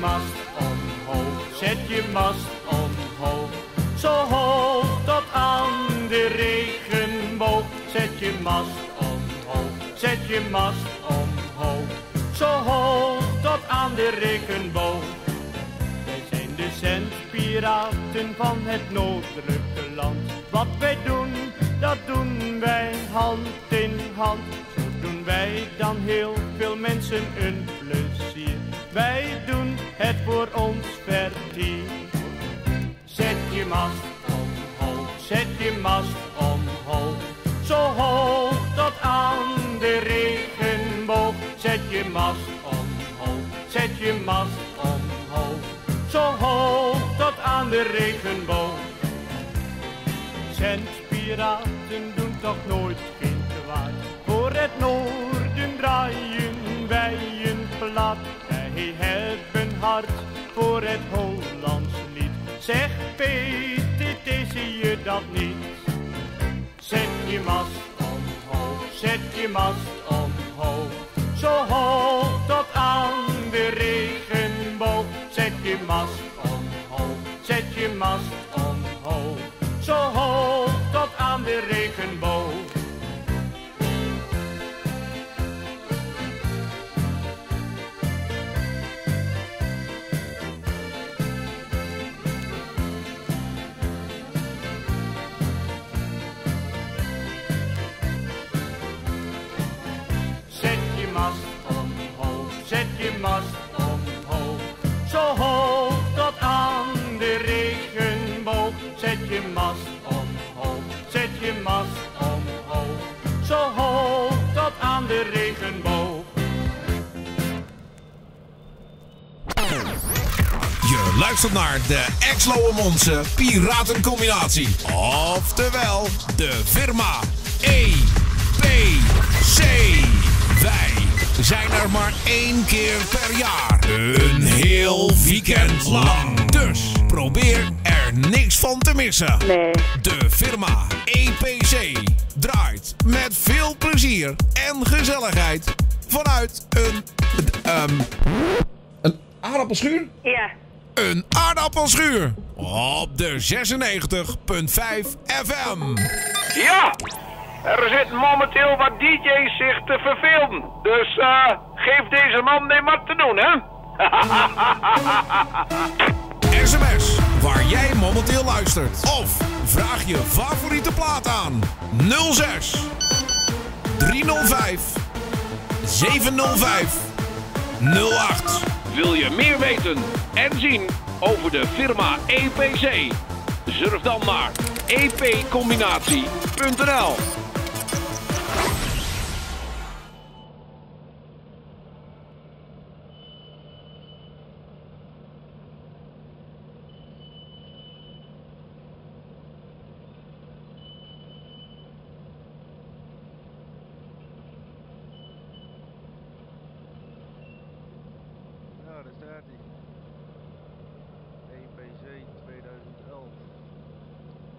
mast omhoog, zet je mast omhoog. Zo hoog tot aan de regenboog. Zet je mast omhoog, zet je mast omhoog. Zo hoog tot aan de regenboog. Wij zijn de zendpiraten van het nooddrukte land. Wat wij doen, dat doen wij hand in hand. Zo doen wij dan heel veel mensen een plezier. Wij doen het voor ons vertier. Zet je mast omhoog, zet je mast omhoog. Zo hoog tot aan de regenboog. Zet je mast omhoog, zet je mast omhoog. Zo hoog tot aan de regenboog. Zendpiraten doen toch nooit geen. Voor het noorden draaien wij Wij hebben hart voor het Hollands lied. Zeg Peter, is je dat niet? Zet je mast omhoog, zet je mast omhoog. Zo hoog tot aan de regenboog. Zet je mast omhoog, zet je mast omhoog. Zo hoog tot aan de regenboog. Zet je mast omhoog, zet je mast omhoog. Zo hoog tot aan de regenboog. Je luistert naar de Exlo Piratencombinatie. Oftewel, de firma EPC. Wij zijn er maar één keer per jaar. Een heel weekend lang. Dus missen. Nee. De firma EPC draait met veel plezier en gezelligheid vanuit een... ehm een aardappelschuur? Ja. Een aardappelschuur op de 96.5 FM. Ja, er zitten momenteel wat DJ's zich te vervelen. Dus eh, geef deze man nee wat te doen, hè? Of vraag je favoriete plaat aan. 06 305 705 08. Wil je meer weten en zien over de firma EPC? Surf dan naar epcombinatie.nl understanding